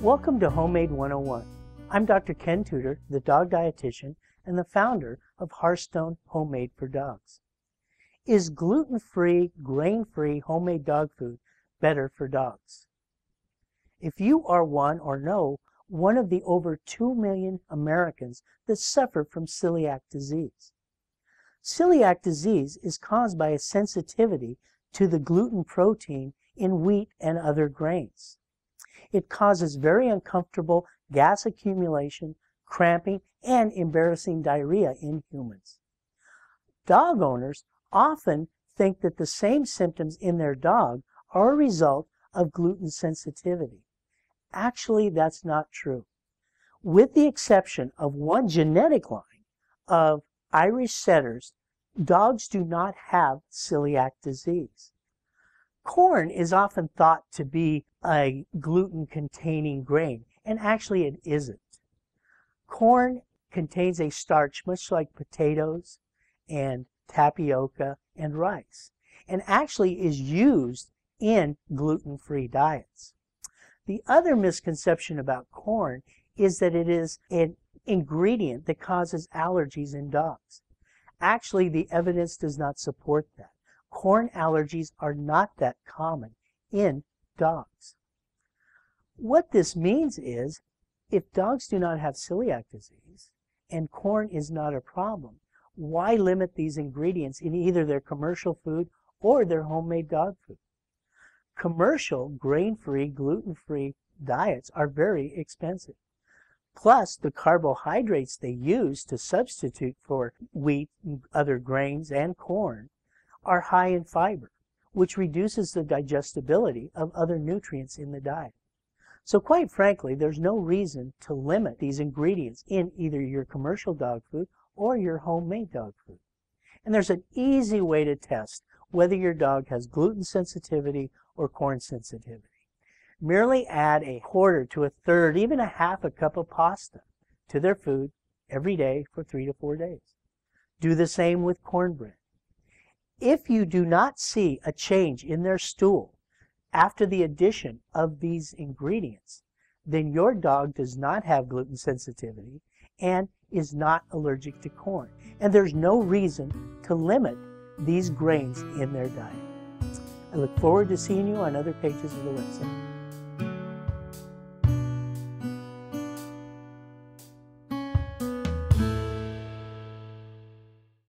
Welcome to Homemade 101. I'm Dr. Ken Tudor, the dog dietitian and the founder of Hearthstone Homemade for Dogs. Is gluten-free, grain-free homemade dog food better for dogs? If you are one or know one of the over 2 million Americans that suffer from celiac disease. Celiac disease is caused by a sensitivity to the gluten protein in wheat and other grains. It causes very uncomfortable gas accumulation, cramping, and embarrassing diarrhea in humans. Dog owners often think that the same symptoms in their dog are a result of gluten sensitivity. Actually, that's not true. With the exception of one genetic line of Irish setters, dogs do not have celiac disease. Corn is often thought to be a gluten containing grain, and actually it isn't. Corn contains a starch much like potatoes and tapioca and rice, and actually is used in gluten free diets. The other misconception about corn is that it is an ingredient that causes allergies in dogs. Actually, the evidence does not support that corn allergies are not that common in dogs. What this means is if dogs do not have celiac disease and corn is not a problem, why limit these ingredients in either their commercial food or their homemade dog food? Commercial, grain free, gluten free diets are very expensive. Plus, the carbohydrates they use to substitute for wheat, other grains, and corn are high in fiber, which reduces the digestibility of other nutrients in the diet. So quite frankly, there's no reason to limit these ingredients in either your commercial dog food or your homemade dog food. And there's an easy way to test whether your dog has gluten sensitivity or corn sensitivity. Merely add a quarter to a third, even a half a cup of pasta to their food every day for three to four days. Do the same with cornbread. If you do not see a change in their stool after the addition of these ingredients, then your dog does not have gluten sensitivity and is not allergic to corn. And there's no reason to limit these grains in their diet. I look forward to seeing you on other pages of the website.